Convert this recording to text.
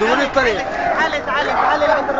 دوري الطريق تعالي تعالي تعالي.